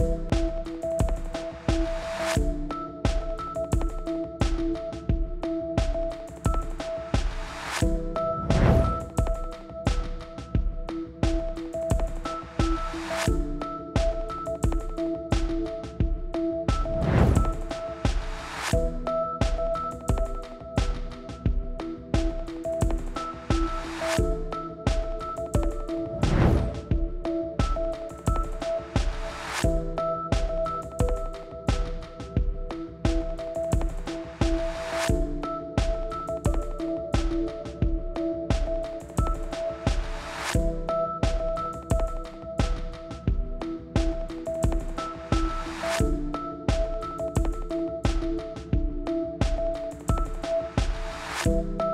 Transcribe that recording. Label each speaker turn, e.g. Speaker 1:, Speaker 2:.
Speaker 1: you you